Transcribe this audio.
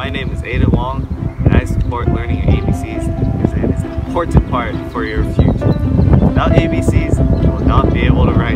My name is Ada Wong, and I support learning ABCs because it is an important part for your future. Without ABCs, you will not be able to write